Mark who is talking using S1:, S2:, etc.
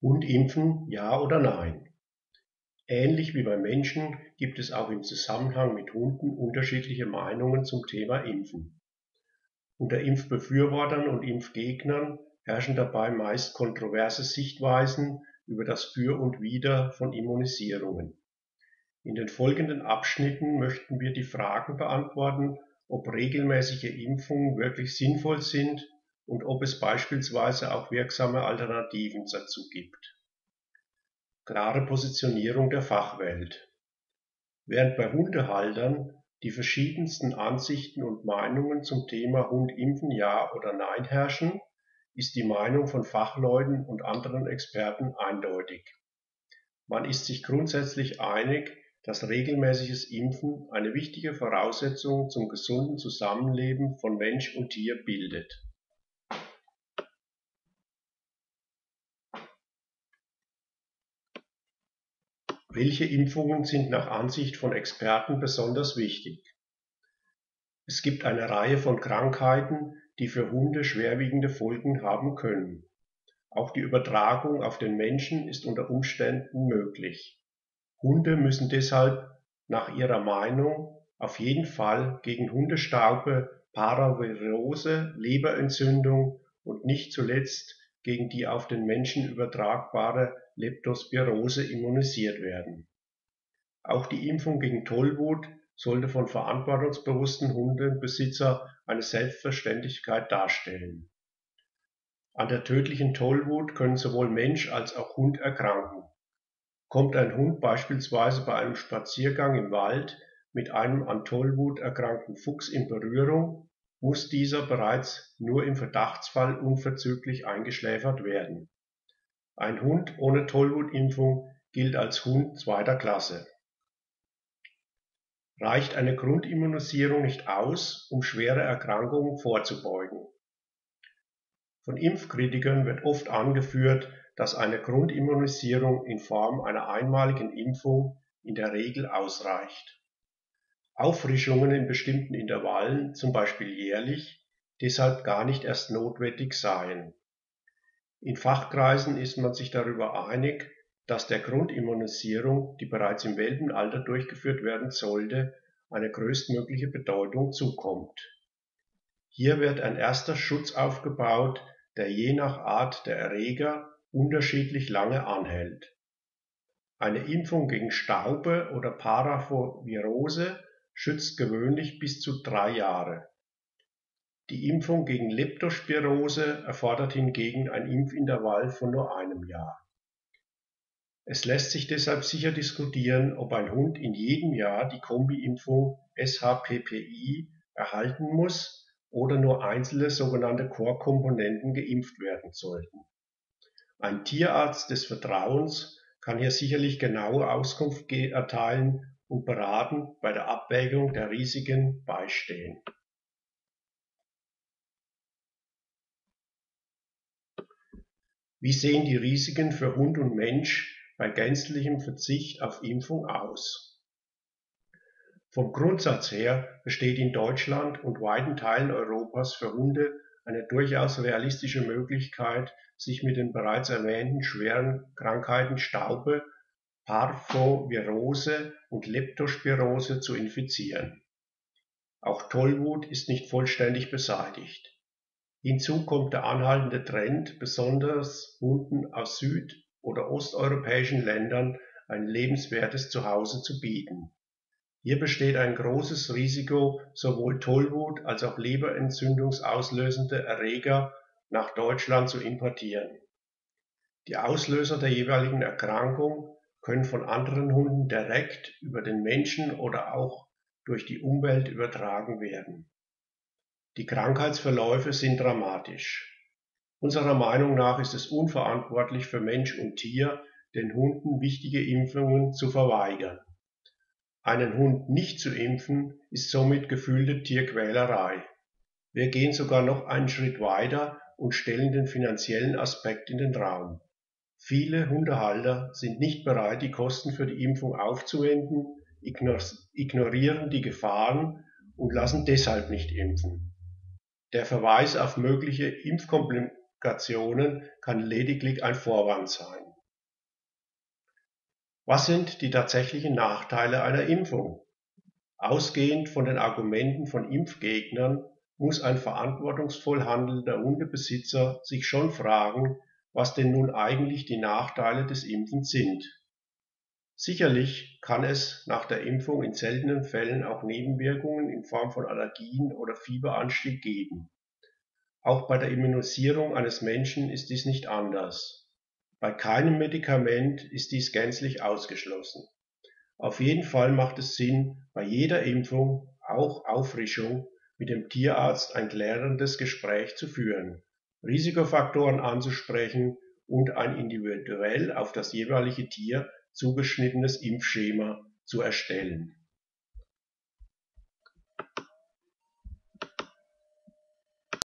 S1: Hund impfen, ja oder nein? Ähnlich wie beim Menschen gibt es auch im Zusammenhang mit Hunden unterschiedliche Meinungen zum Thema Impfen. Unter Impfbefürwortern und Impfgegnern herrschen dabei meist kontroverse Sichtweisen über das Für und Wider von Immunisierungen. In den folgenden Abschnitten möchten wir die Fragen beantworten, ob regelmäßige Impfungen wirklich sinnvoll sind und ob es beispielsweise auch wirksame Alternativen dazu gibt. Klare Positionierung der Fachwelt. Während bei Hundehaltern die verschiedensten Ansichten und Meinungen zum Thema Hund impfen ja oder nein herrschen, ist die Meinung von Fachleuten und anderen Experten eindeutig. Man ist sich grundsätzlich einig, dass regelmäßiges Impfen eine wichtige Voraussetzung zum gesunden Zusammenleben von Mensch und Tier bildet. Welche Impfungen sind nach Ansicht von Experten besonders wichtig? Es gibt eine Reihe von Krankheiten, die für Hunde schwerwiegende Folgen haben können. Auch die Übertragung auf den Menschen ist unter Umständen möglich. Hunde müssen deshalb nach ihrer Meinung auf jeden Fall gegen Hundestaube, Paravirose, Leberentzündung und nicht zuletzt gegen die auf den Menschen übertragbare Leptospirose immunisiert werden. Auch die Impfung gegen Tollwut sollte von verantwortungsbewussten Hundebesitzer eine Selbstverständlichkeit darstellen. An der tödlichen Tollwut können sowohl Mensch als auch Hund erkranken. Kommt ein Hund beispielsweise bei einem Spaziergang im Wald mit einem an Tollwut erkrankten Fuchs in Berührung, muss dieser bereits nur im Verdachtsfall unverzüglich eingeschläfert werden ein Hund ohne Tollwutimpfung gilt als Hund zweiter Klasse. Reicht eine Grundimmunisierung nicht aus, um schwere Erkrankungen vorzubeugen? Von Impfkritikern wird oft angeführt, dass eine Grundimmunisierung in Form einer einmaligen Impfung in der Regel ausreicht. Auffrischungen in bestimmten Intervallen, zum Beispiel jährlich, deshalb gar nicht erst notwendig seien in Fachkreisen ist man sich darüber einig, dass der Grundimmunisierung, die bereits im Welpenalter durchgeführt werden sollte, eine größtmögliche Bedeutung zukommt. Hier wird ein erster Schutz aufgebaut, der je nach Art der Erreger unterschiedlich lange anhält. Eine Impfung gegen Staube oder Paravovirose schützt gewöhnlich bis zu drei Jahre die Impfung gegen Leptospirose erfordert hingegen ein Impfintervall von nur einem Jahr. Es lässt sich deshalb sicher diskutieren, ob ein Hund in jedem Jahr die Kombi-Impfung SHPPI erhalten muss oder nur einzelne sogenannte Core-Komponenten geimpft werden sollten. Ein Tierarzt des Vertrauens kann hier sicherlich genaue Auskunft erteilen und beraten bei der Abwägung der Risiken beistehen. Wie sehen die Risiken für Hund und Mensch bei gänzlichem Verzicht auf Impfung aus? Vom Grundsatz her besteht in Deutschland und weiten Teilen Europas für Hunde eine durchaus realistische Möglichkeit, sich mit den bereits erwähnten schweren Krankheiten Staube, Parvovirose und Leptospirose zu infizieren. Auch Tollwut ist nicht vollständig beseitigt. Hinzu kommt der anhaltende Trend, besonders Hunden aus süd- oder osteuropäischen Ländern ein lebenswertes Zuhause zu bieten. Hier besteht ein großes Risiko, sowohl Tollwut als auch leberentzündungsauslösende Erreger nach Deutschland zu importieren. Die Auslöser der jeweiligen Erkrankung können von anderen Hunden direkt über den Menschen oder auch durch die Umwelt übertragen werden die Krankheitsverläufe sind dramatisch. Unserer Meinung nach ist es unverantwortlich für Mensch und Tier, den Hunden wichtige Impfungen zu verweigern. Einen Hund nicht zu impfen, ist somit gefühlte Tierquälerei. Wir gehen sogar noch einen Schritt weiter und stellen den finanziellen Aspekt in den Raum. Viele Hundehalter sind nicht bereit, die Kosten für die Impfung aufzuwenden, ignorieren die Gefahren und lassen deshalb nicht impfen. Der Verweis auf mögliche Impfkomplikationen kann lediglich ein Vorwand sein. Was sind die tatsächlichen Nachteile einer Impfung? Ausgehend von den Argumenten von Impfgegnern muss ein verantwortungsvoll handelnder Hundebesitzer sich schon fragen, was denn nun eigentlich die Nachteile des Impfens sind. Sicherlich kann es nach der Impfung in seltenen Fällen auch Nebenwirkungen in Form von Allergien oder Fieberanstieg geben. Auch bei der Immunisierung eines Menschen ist dies nicht anders. Bei keinem Medikament ist dies gänzlich ausgeschlossen. Auf jeden Fall macht es Sinn, bei jeder Impfung, auch Auffrischung, mit dem Tierarzt ein klärendes Gespräch zu führen, Risikofaktoren anzusprechen und ein individuell auf das jeweilige Tier zugeschnittenes Impfschema zu erstellen